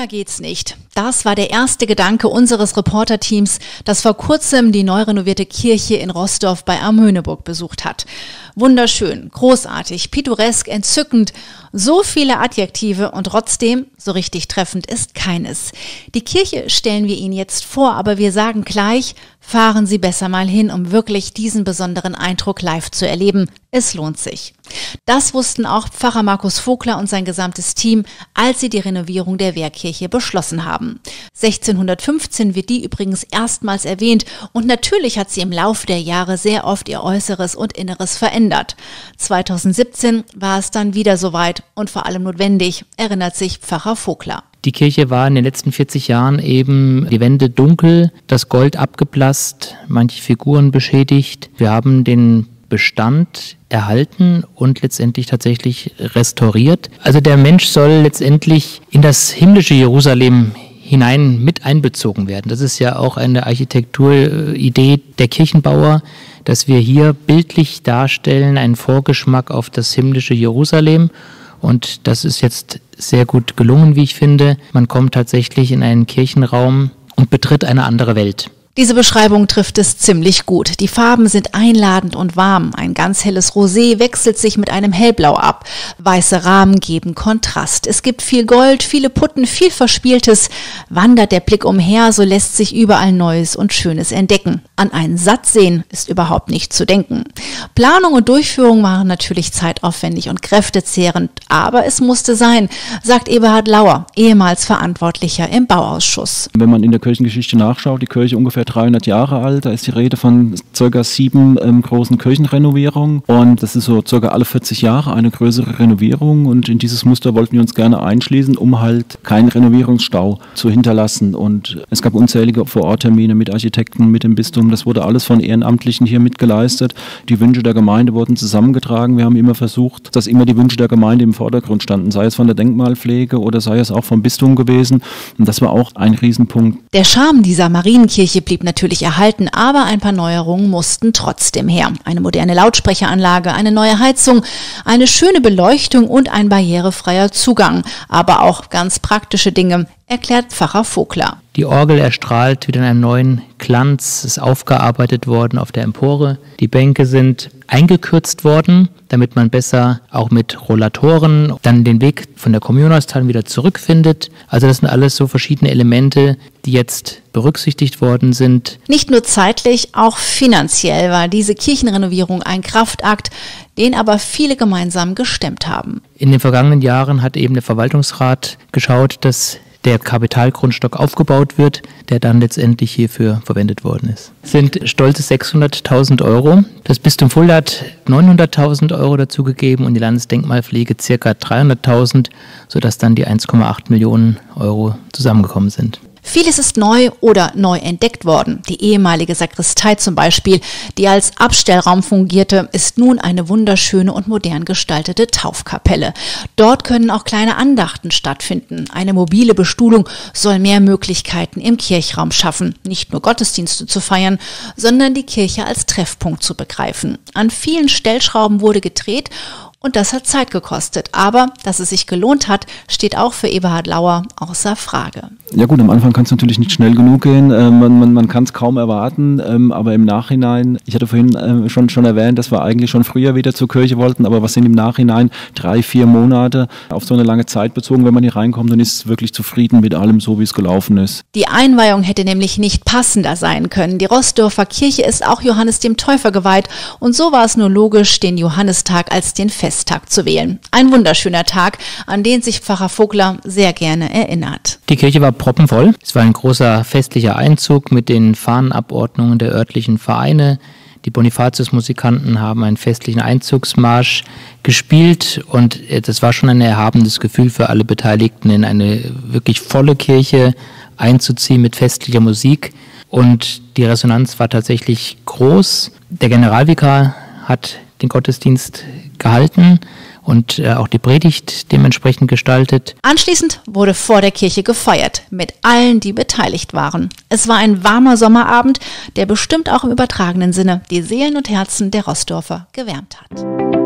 Schöner geht's nicht. Das war der erste Gedanke unseres Reporterteams, das vor kurzem die neu renovierte Kirche in Rostorf bei Amöneburg besucht hat. Wunderschön, großartig, pittoresk, entzückend, so viele Adjektive und trotzdem, so richtig treffend ist keines. Die Kirche stellen wir Ihnen jetzt vor, aber wir sagen gleich, fahren Sie besser mal hin, um wirklich diesen besonderen Eindruck live zu erleben. Es lohnt sich. Das wussten auch Pfarrer Markus Vogler und sein gesamtes Team, als sie die Renovierung der Wehrkirche beschlossen haben. 1615 wird die übrigens erstmals erwähnt und natürlich hat sie im Laufe der Jahre sehr oft ihr Äußeres und Inneres verändert. 2017 war es dann wieder soweit und vor allem notwendig, erinnert sich Pfarrer Vogler. Die Kirche war in den letzten 40 Jahren eben die Wände dunkel, das Gold abgeblasst, manche Figuren beschädigt. Wir haben den Bestand erhalten und letztendlich tatsächlich restauriert. Also der Mensch soll letztendlich in das himmlische Jerusalem hinein mit einbezogen werden. Das ist ja auch eine Architekturidee der Kirchenbauer, dass wir hier bildlich darstellen, einen Vorgeschmack auf das himmlische Jerusalem. Und das ist jetzt sehr gut gelungen, wie ich finde. Man kommt tatsächlich in einen Kirchenraum und betritt eine andere Welt. Diese Beschreibung trifft es ziemlich gut. Die Farben sind einladend und warm. Ein ganz helles Rosé wechselt sich mit einem hellblau ab. Weiße Rahmen geben Kontrast. Es gibt viel Gold, viele Putten, viel Verspieltes. Wandert der Blick umher, so lässt sich überall Neues und Schönes entdecken. An einen Satz sehen ist überhaupt nicht zu denken. Planung und Durchführung waren natürlich zeitaufwendig und kräftezehrend, aber es musste sein, sagt Eberhard Lauer, ehemals Verantwortlicher im Bauausschuss. Wenn man in der Kirchengeschichte nachschaut, die Kirche ungefähr 300 Jahre alt. Da ist die Rede von circa sieben ähm, großen Kirchenrenovierungen und das ist so circa alle 40 Jahre eine größere Renovierung und in dieses Muster wollten wir uns gerne einschließen, um halt keinen Renovierungsstau zu hinterlassen und es gab unzählige Vororttermine mit Architekten, mit dem Bistum. Das wurde alles von Ehrenamtlichen hier mitgeleistet. Die Wünsche der Gemeinde wurden zusammengetragen. Wir haben immer versucht, dass immer die Wünsche der Gemeinde im Vordergrund standen, sei es von der Denkmalpflege oder sei es auch vom Bistum gewesen. Und das war auch ein Riesenpunkt. Der Charme dieser Marienkirche blieb natürlich erhalten, aber ein paar Neuerungen mussten trotzdem her. Eine moderne Lautsprecheranlage, eine neue Heizung, eine schöne Beleuchtung und ein barrierefreier Zugang, aber auch ganz praktische Dinge, erklärt Pfarrer Vogler. Die Orgel erstrahlt wieder in einem neuen Glanz, ist aufgearbeitet worden auf der Empore. Die Bänke sind eingekürzt worden, damit man besser auch mit Rollatoren dann den Weg von der Kommuneustal wieder zurückfindet. Also das sind alles so verschiedene Elemente, die jetzt berücksichtigt worden sind. Nicht nur zeitlich, auch finanziell war diese Kirchenrenovierung ein Kraftakt, den aber viele gemeinsam gestemmt haben. In den vergangenen Jahren hat eben der Verwaltungsrat geschaut, dass der Kapitalgrundstock aufgebaut wird, der dann letztendlich hierfür verwendet worden ist. Das sind stolze 600.000 Euro. Das Bistum Fulda hat 900.000 Euro dazugegeben und die Landesdenkmalpflege circa 300.000, sodass dann die 1,8 Millionen Euro zusammengekommen sind. Vieles ist neu oder neu entdeckt worden. Die ehemalige Sakristei zum Beispiel, die als Abstellraum fungierte, ist nun eine wunderschöne und modern gestaltete Taufkapelle. Dort können auch kleine Andachten stattfinden. Eine mobile Bestuhlung soll mehr Möglichkeiten im Kirchraum schaffen, nicht nur Gottesdienste zu feiern, sondern die Kirche als Treffpunkt zu begreifen. An vielen Stellschrauben wurde gedreht und das hat Zeit gekostet. Aber dass es sich gelohnt hat, steht auch für Eberhard Lauer außer Frage. Ja gut, am Anfang kann es natürlich nicht schnell genug gehen. Äh, man man, man kann es kaum erwarten. Ähm, aber im Nachhinein, ich hatte vorhin äh, schon, schon erwähnt, dass wir eigentlich schon früher wieder zur Kirche wollten. Aber was sind im Nachhinein drei, vier Monate auf so eine lange Zeit bezogen, wenn man hier reinkommt und ist wirklich zufrieden mit allem, so wie es gelaufen ist. Die Einweihung hätte nämlich nicht passender sein können. Die Rossdorfer Kirche ist auch Johannes dem Täufer geweiht. Und so war es nur logisch, den Johannistag als den Fest Festtag zu wählen. Ein wunderschöner Tag, an den sich Pfarrer Vogler sehr gerne erinnert. Die Kirche war proppenvoll. Es war ein großer festlicher Einzug mit den Fahnenabordnungen der örtlichen Vereine. Die Bonifatius-Musikanten haben einen festlichen Einzugsmarsch gespielt und äh, das war schon ein erhabenes Gefühl für alle Beteiligten, in eine wirklich volle Kirche einzuziehen mit festlicher Musik. Und die Resonanz war tatsächlich groß. Der Generalvikar hat den Gottesdienst gehalten und äh, auch die Predigt dementsprechend gestaltet. Anschließend wurde vor der Kirche gefeiert mit allen, die beteiligt waren. Es war ein warmer Sommerabend, der bestimmt auch im übertragenen Sinne die Seelen und Herzen der Rossdorfer gewärmt hat.